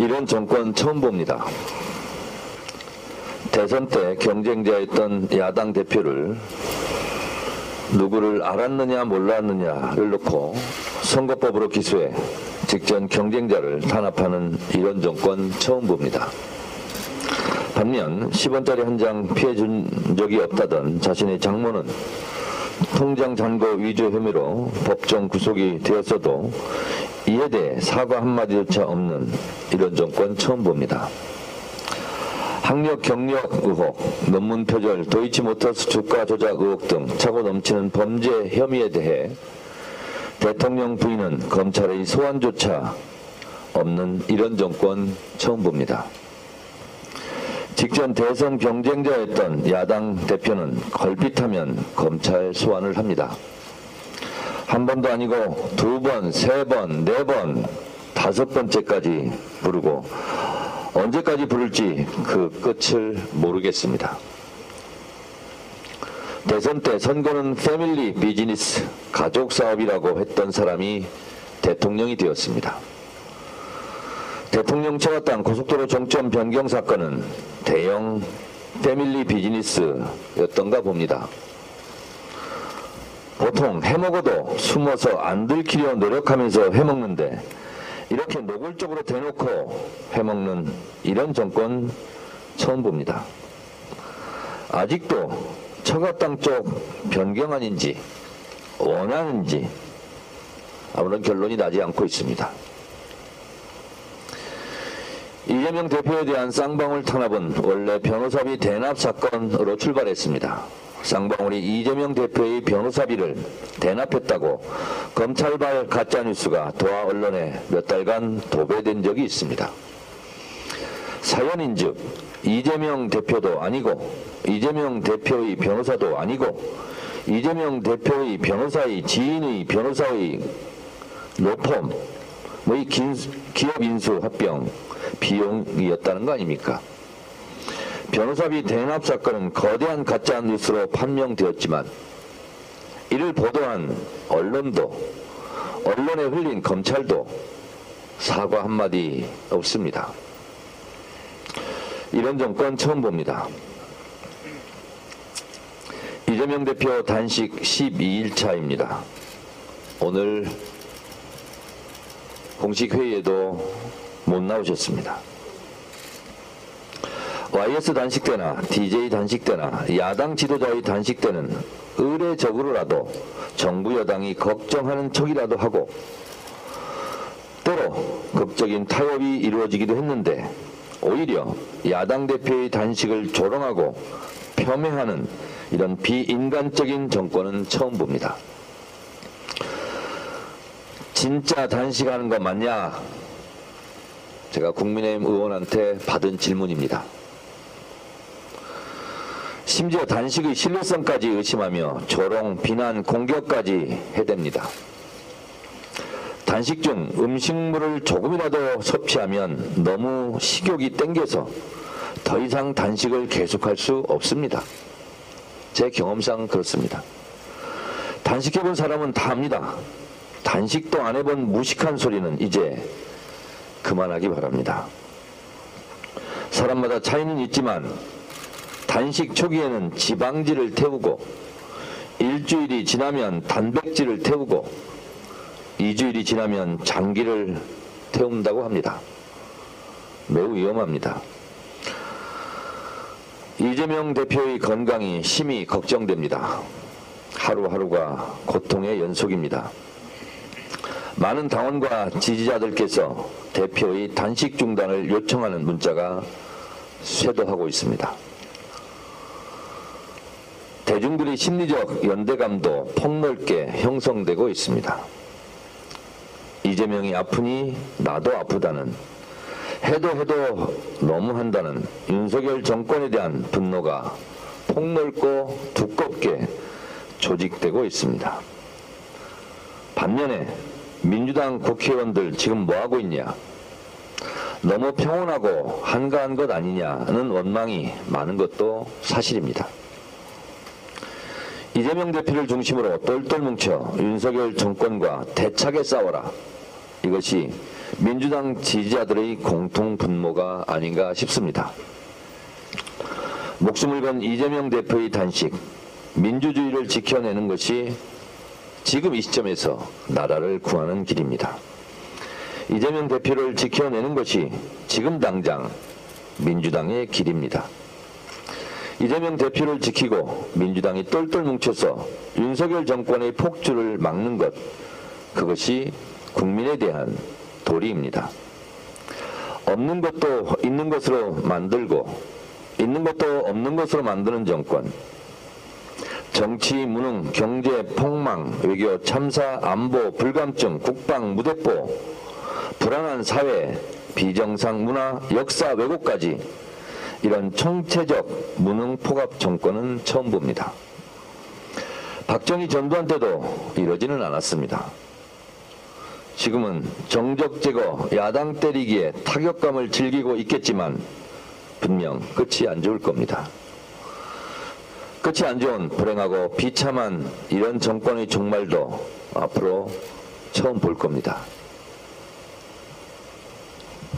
이런 정권 처음 봅니다. 대선 때 경쟁자였던 야당 대표를 누구를 알았느냐 몰랐느냐를 놓고 선거법으로 기소해 직전 경쟁자를 탄압하는 이런 정권 처음 봅니다. 반면 10원짜리 한 장 피해준 적이 없다던 자신의 장모는 통장 잔고 위조 혐의로 법정 구속이 되었어도 이에 대해 사과 한마디조차 없는 이런 정권 처음 봅니다. 학력 경력 의혹, 논문 표절, 도이치모터스 주가 조작 의혹 등 차고 넘치는 범죄 혐의에 대해 대통령 부인은 검찰의 소환조차 없는 이런 정권 처음 봅니다. 직전 대선 경쟁자였던 야당 대표는 걸핏하면 검찰 소환을 합니다. 한 번도 아니고 두 번, 세 번, 네 번, 다섯 번째까지 부르고 언제까지 부를지 그 끝을 모르겠습니다. 대선 때 선거는 패밀리 비즈니스, 가족 사업이라고 했던 사람이 대통령이 되었습니다. 대통령 체화당 고속도로 종점 변경 사건은 대형 패밀리 비즈니스였던가 봅니다. 보통 해먹어도 숨어서 안 들키려 노력하면서 해먹는데 이렇게 노골적으로 대놓고 해먹는 이런 정권 처음 봅니다. 아직도 처가당 쪽 변경안인지 원하는지 아무런 결론이 나지 않고 있습니다. 이재명 대표에 대한 쌍방울 탄압은 원래 변호사비 대납 사건으로 출발했습니다. 쌍방울이 이재명 대표의 변호사비를 대납했다고 검찰발 가짜뉴스가 도하 언론에 몇 달간 도배된 적이 있습니다. 사연인 즉 이재명 대표도 아니고 이재명 대표의 변호사도 아니고 이재명 대표의 변호사의 지인의 변호사의 로펌 뭐이 기업 인수 합병 비용이었다는 거 아닙니까? 변호사비 대납 사건은 거대한 가짜 뉴스로 판명되었지만 이를 보도한 언론도 언론에 흘린 검찰도 사과 한마디 없습니다. 이런 정권 처음 봅니다. 이재명 대표 단식 12일 차입니다. 오늘 공식 회의에도 못 나오셨습니다. YS 단식 때나 DJ 단식 때나 야당 지도자의 단식 때는 의례적으로라도 정부 여당이 걱정하는 척이라도 하고 때로 극적인 타협이 이루어지기도 했는데 오히려 야당 대표의 단식을 조롱하고 폄훼하는 이런 비인간적인 정권은 처음 봅니다. 진짜 단식하는 거 맞냐? 제가 국민의힘 의원한테 받은 질문입니다. 심지어 단식의 신뢰성까지 의심하며 조롱, 비난, 공격까지 해댑니다. 단식 중 음식물을 조금이라도 섭취하면 너무 식욕이 땡겨서 더 이상 단식을 계속할 수 없습니다. 제 경험상 그렇습니다. 단식해본 사람은 다 압니다. 단식도 안 해본 무식한 소리는 이제 그만하기 바랍니다. 사람마다 차이는 있지만 단식 초기에는 지방질을 태우고 일주일이 지나면 단백질을 태우고 이주일이 지나면 장기를 태운다고 합니다. 매우 위험합니다. 이재명 대표의 건강이 심히 걱정됩니다. 하루하루가 고통의 연속입니다. 많은 당원과 지지자들께서 대표의 단식 중단을 요청하는 문자가 쇄도하고 있습니다. 대중들의 심리적 연대감도 폭넓게 형성되고 있습니다. 이재명이 아프니 나도 아프다는 해도 해도 너무한다는 윤석열 정권에 대한 분노가 폭넓고 두껍게 조직되고 있습니다. 반면에 민주당 국회의원들 지금 뭐하고 있냐? 너무 평온하고 한가한 것 아니냐는 원망이 많은 것도 사실입니다. 이재명 대표를 중심으로 똘똘 뭉쳐 윤석열 정권과 대차게 싸워라. 이것이 민주당 지지자들의 공통 분모가 아닌가 싶습니다. 목숨을 건 이재명 대표의 단식, 민주주의를 지켜내는 것이 지금 이 시점에서 나라를 구하는 길입니다. 이재명 대표를 지켜내는 것이 지금 당장 민주당의 길입니다. 이재명 대표를 지키고 민주당이 똘똘 뭉쳐서 윤석열 정권의 폭주를 막는 것, 그것이 국민에 대한 도리입니다. 없는 것도 있는 것으로 만들고 있는 것도 없는 것으로 만드는 정권, 정치 무능, 경제 폭망, 외교 참사, 안보 불감증, 국방 무대포, 불안한 사회, 비정상 문화, 역사 왜곡까지 이런 총체적 무능 포갑 정권은 처음 봅니다. 박정희 전두환 때도 이러지는 않았습니다. 지금은 정적 제거, 야당 때리기에 타격감을 즐기고 있겠지만 분명 끝이 안 좋을 겁니다. 끝이 안 좋은 불행하고 비참한 이런 정권의 종말도 앞으로 처음 볼 겁니다.